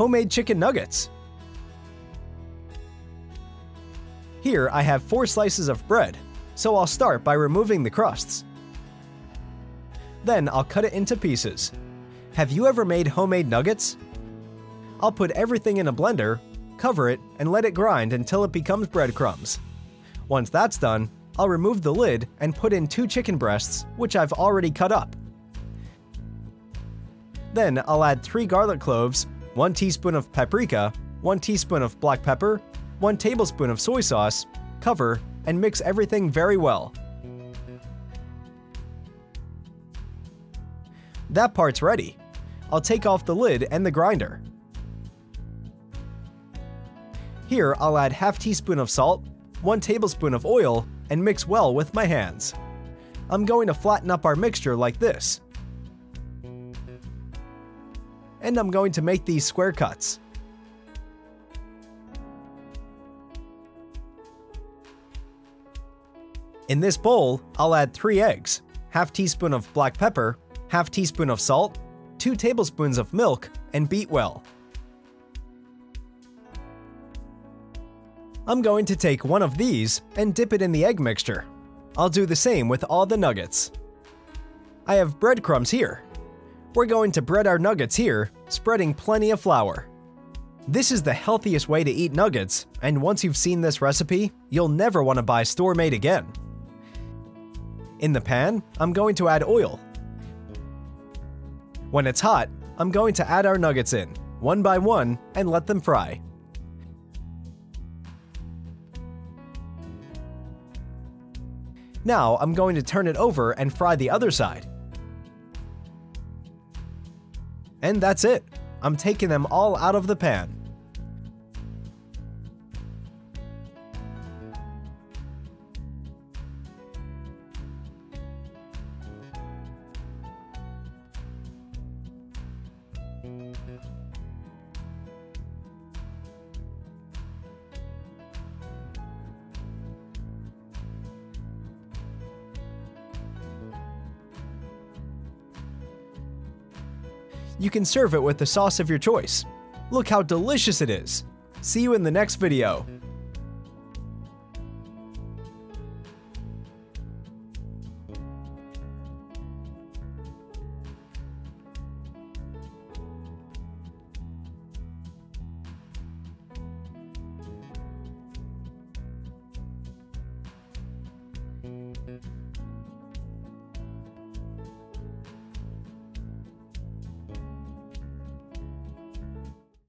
homemade chicken nuggets. Here I have four slices of bread, so I'll start by removing the crusts. Then I'll cut it into pieces. Have you ever made homemade nuggets? I'll put everything in a blender, cover it, and let it grind until it becomes breadcrumbs. Once that's done, I'll remove the lid and put in two chicken breasts, which I've already cut up. Then I'll add 3 garlic cloves, 1 teaspoon of paprika, 1 teaspoon of black pepper, 1 tablespoon of soy sauce, cover, and mix everything very well. That part's ready. I'll take off the lid and the grinder. Here I'll add half teaspoon of salt, 1 tablespoon of oil, and mix well with my hands. I'm going to flatten up our mixture like this. And I'm going to make these square cuts. In this bowl, I'll add 3 eggs, half teaspoon of black pepper, half teaspoon of salt, 2 tablespoons of milk, and beat well. I'm going to take one of these and dip it in the egg mixture. I'll do the same with all the nuggets. I have breadcrumbs here. We're going to bread our nuggets here, spreading plenty of flour. This is the healthiest way to eat nuggets, and once you've seen this recipe, you'll never want to buy store-made again. In the pan, I'm going to add oil. When it's hot, I'm going to add our nuggets in, one by one, and let them fry. Now I'm going to turn it over and fry the other side. And that's it. I'm taking them all out of the pan. You can serve it with the sauce of your choice. Look how delicious it is! See you in the next video.